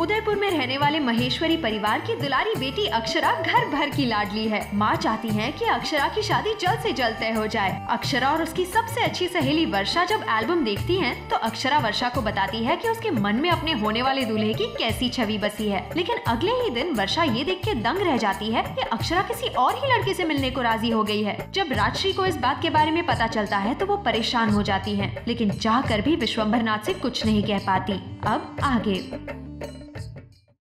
उदयपुर में रहने वाले महेश्वरी परिवार की दुलारी बेटी अक्षरा घर भर की लाडली है। माँ चाहती है कि अक्षरा की शादी जल्द से जल्द तय हो जाए। अक्षरा और उसकी सबसे अच्छी सहेली वर्षा जब एल्बम देखती हैं, तो अक्षरा वर्षा को बताती है कि उसके मन में अपने होने वाले दूल्हे की कैसी छवि बसी है। लेकिन अगले ही दिन वर्षा ये देख के दंग रह जाती है कि अक्षरा किसी और ही लड़के ऐसी मिलने को राज़ी हो गई है। जब राजश्री को इस बात के बारे में पता चलता है तो वो परेशान हो जाती है। लेकिन चाह कर भी विश्वम्भर नाथ से कुछ नहीं कह पाती। अब आगे।